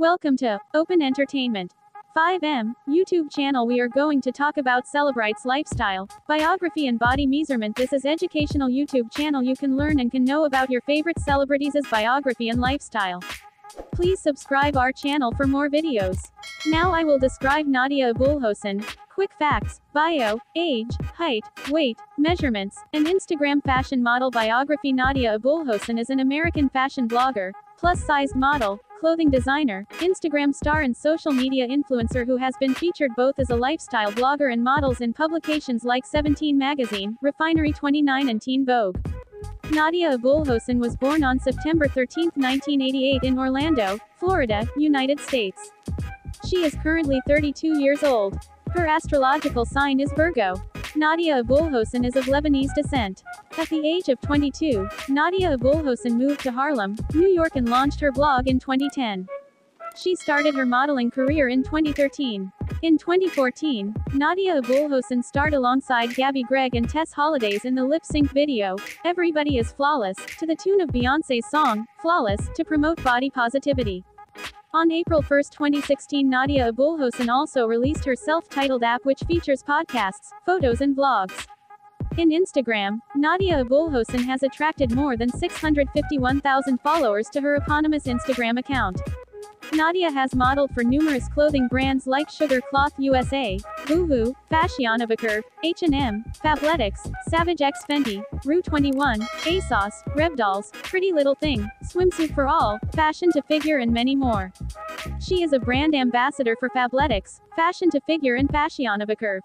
Welcome to Open Entertainment. 5M, YouTube channel we are going to talk about Celebrite's lifestyle, biography and body measurement this is educational YouTube channel you can learn and can know about your favorite celebrities' biography and lifestyle. Please subscribe our channel for more videos. Now I will describe Nadia Aboulhosn. Quick facts, bio, age, height, weight, measurements, and Instagram fashion model biography Nadia Aboulhosn is an American fashion blogger, plus-sized model, clothing designer, Instagram star and social media influencer who has been featured both as a lifestyle blogger and models in publications like 17 Magazine, Refinery 29 and Teen Vogue. Nadia Aboulhosn was born on September 13, 1988 in Orlando, Florida, United States. She is currently 32 years old. Her astrological sign is Virgo. Nadia Aboulhosn is of Lebanese descent. At the age of 22, Nadia Aboulhosn moved to Harlem, New York and launched her blog in 2010. She started her modeling career in 2013. In 2014, Nadia Aboulhosn starred alongside Gabi Gregg and Tess Hollidays in the lip sync video, Everybody is Flawless, to the tune of Beyonce's song, Flawless, to promote body positivity. On April 1, 2016 Nadia Aboulhosn also released her self-titled app which features podcasts, photos and vlogs. In Instagram, Nadia Aboulhosn has attracted more than 651,000 followers to her eponymous Instagram account. Nadia has modeled for numerous clothing brands like Sugar Cloth USA, Boohoo, Fashion of a Curve, H&M, Fabletics, Savage X Fenty, Rue 21, ASOS, Rebdolls, Pretty Little Thing, Swimsuit for All, Fashion to Figure and many more. She is a brand ambassador for Fabletics, Fashion to Figure and Fashion of a Curve.